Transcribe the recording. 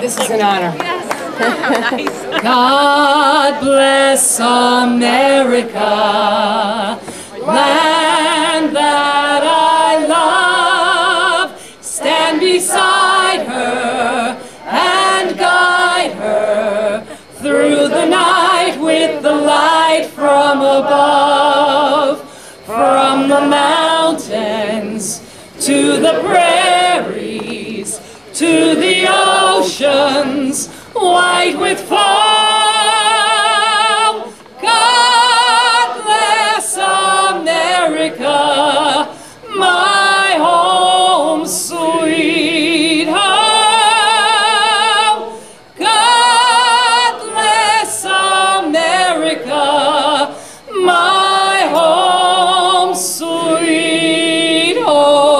this is an honor. God bless America, land that I love. Stand beside her and guide her through the night with the light from above. From the mountains to the the oceans white with foam. God bless America, my home sweet home. God bless America, my home sweet home.